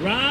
Right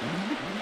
Right